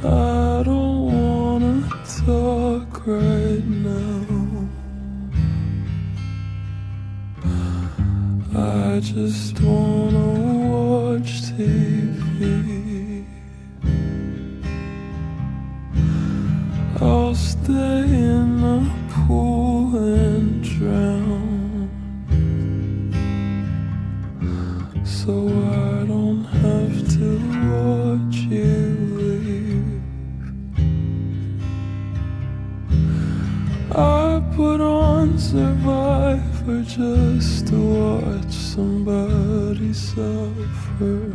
I don't wanna talk right now. I just wanna watch TV. Survivor just to watch somebody suffer.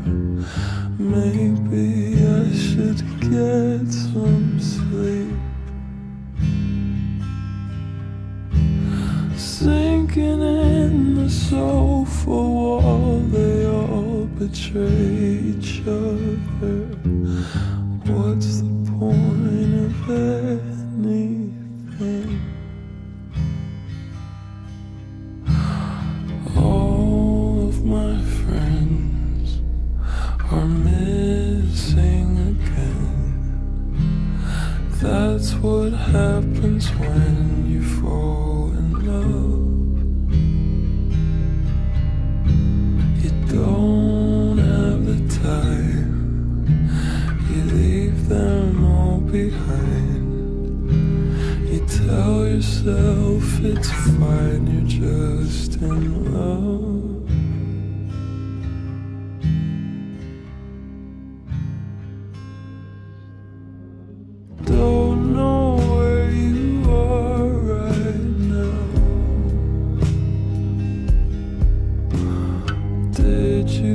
Maybe I should get some sleep. Sinking in the sofa wall, they all betray each other. Friends are missing again. That's what happens when you fall in love. You don't have the time, you leave them all behind. You tell yourself it's fine, you're just in love.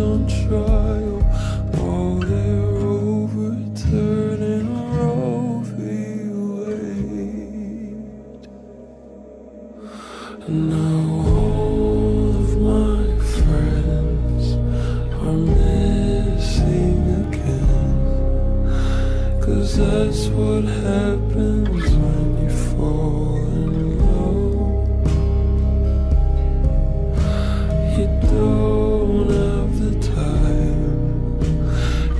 on trial they're overturning Roe v. Wade. Now all of my friends are missing again. Cause that's what happens when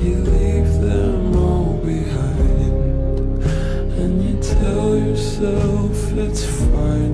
You leave them all behind. And you tell yourself it's fine.